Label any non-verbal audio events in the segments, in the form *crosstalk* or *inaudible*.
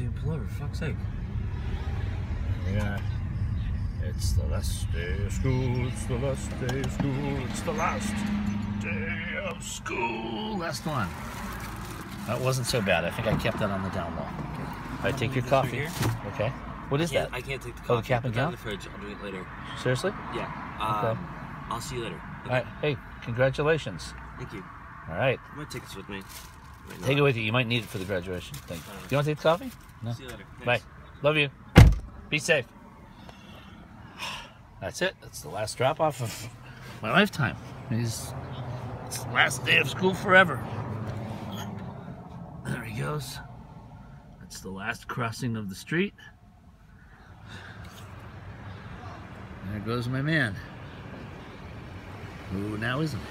Damn pullover, for fuck's sake. Yeah. It's the last day of school. It's the last day of school. It's the last day of school. Last one. That wasn't so bad. I think I kept that on the down low. I take your coffee. Okay. What is that? I can't take the coffee. Oh, the cap and that in the fridge. I'll do it later. Seriously? Yeah. Um, Okay. I'll see you later. All right. Hey, congratulations. Thank you. All right. Take this with me. Right Take it with you. You might need it for the graduation. Thank you. You want to take the coffee? No. See you later. Bye. Love you. Be safe. *sighs* That's it. That's the last drop off of my lifetime. It's, it's the last day of school forever. There he goes. That's the last crossing of the street. There goes my man. Who now is a man.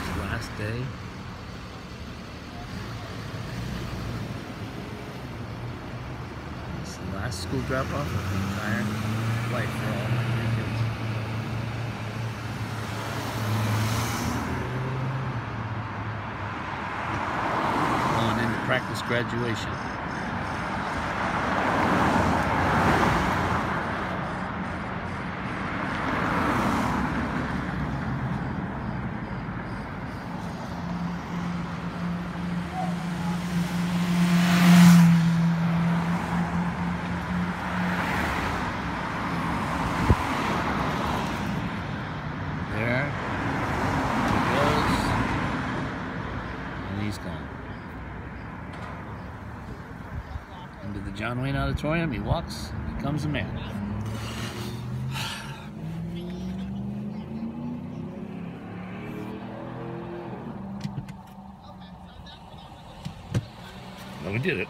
His last day. It's the last school drop off of the entire life for all my kids. On into practice graduation. There he goes. And he's gone. Into the John Wayne Auditorium, he walks, becomes a man. *sighs* Well, we did it.